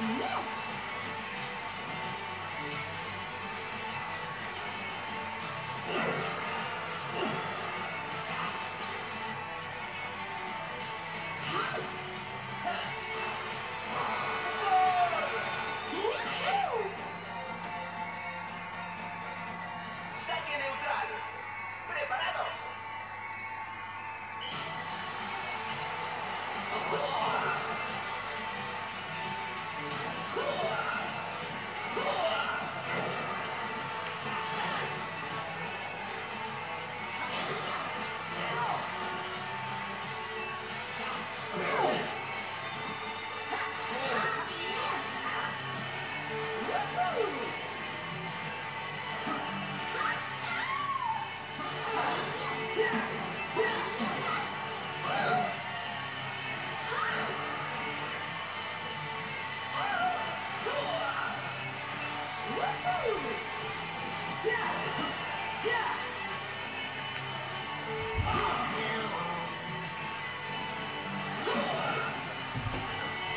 No.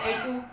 Eight, two.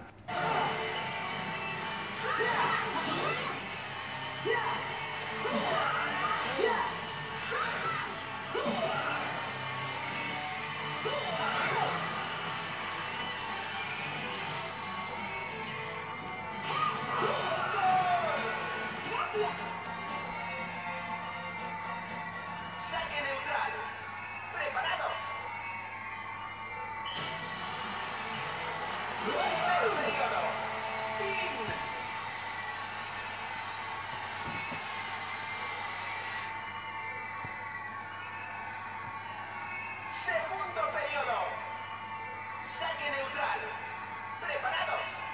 Segundo periodo. Saque neutral. ¿Preparados?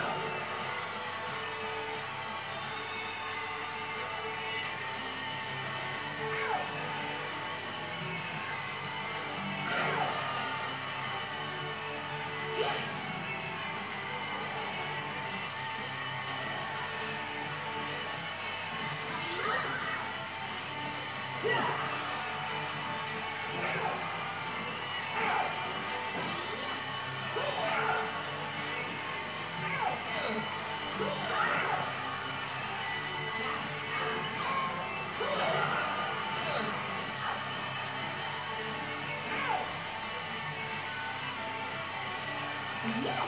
Let's. Yeah.